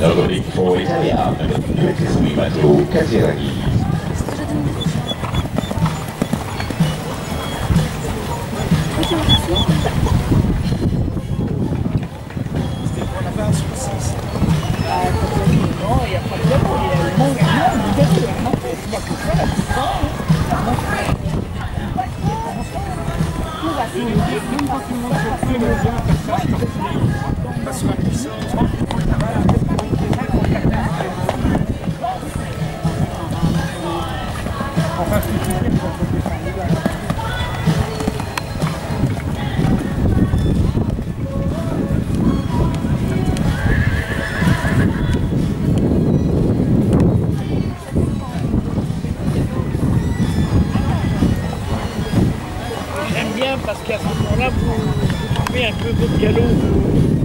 L'autorità italiana sui metro Caserani. J'aime bien parce qu'à ce moment-là, vous, vous un peu votre galop.